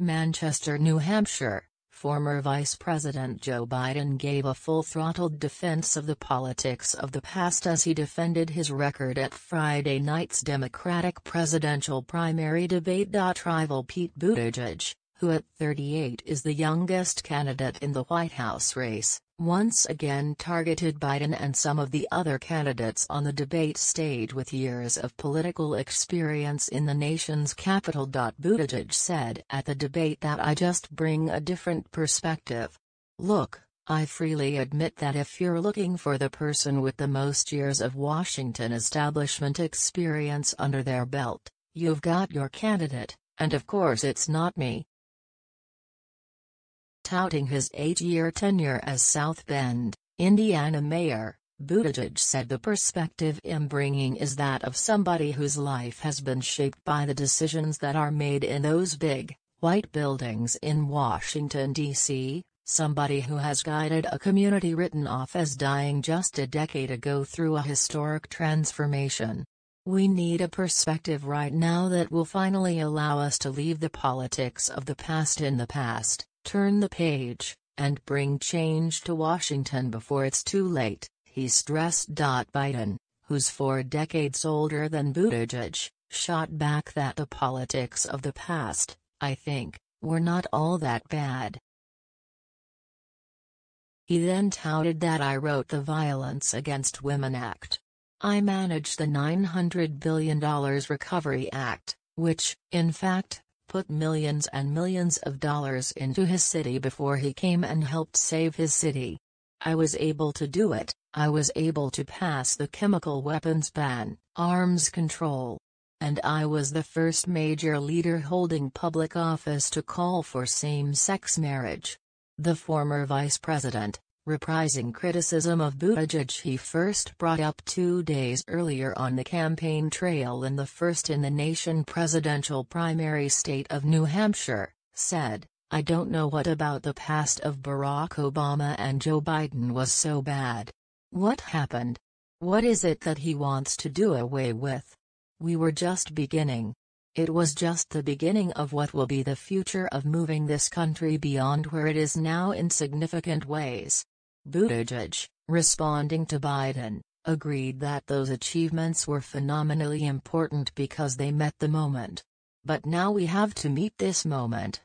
Manchester, New Hampshire, former Vice President Joe Biden gave a full-throttled defense of the politics of the past as he defended his record at Friday night's Democratic presidential primary debate. Rival Pete Buttigieg, who at 38 is the youngest candidate in the White House race, once again targeted Biden and some of the other candidates on the debate stage with years of political experience in the nation's capital. Buttigieg said at the debate that I just bring a different perspective. Look, I freely admit that if you're looking for the person with the most years of Washington establishment experience under their belt, you've got your candidate, and of course it's not me. Touting his eight-year tenure as South Bend, Indiana mayor, Buttigieg said the perspective I'm bringing is that of somebody whose life has been shaped by the decisions that are made in those big, white buildings in Washington, D.C., somebody who has guided a community written off as dying just a decade ago through a historic transformation. We need a perspective right now that will finally allow us to leave the politics of the past in the past, turn the page, and bring change to Washington before it's too late, he stressed. Biden, who's four decades older than Buttigieg, shot back that the politics of the past, I think, were not all that bad. He then touted that I wrote the Violence Against Women Act. I managed the $900 billion Recovery Act, which, in fact, put millions and millions of dollars into his city before he came and helped save his city. I was able to do it, I was able to pass the chemical weapons ban, arms control. And I was the first major leader holding public office to call for same-sex marriage. The former vice president, reprising criticism of Buttigieg he first brought up two days earlier on the campaign trail in the first-in-the-nation presidential primary state of New Hampshire, said, I don't know what about the past of Barack Obama and Joe Biden was so bad. What happened? What is it that he wants to do away with? We were just beginning. It was just the beginning of what will be the future of moving this country beyond where it is now in significant ways. Buttigieg, responding to Biden, agreed that those achievements were phenomenally important because they met the moment. But now we have to meet this moment,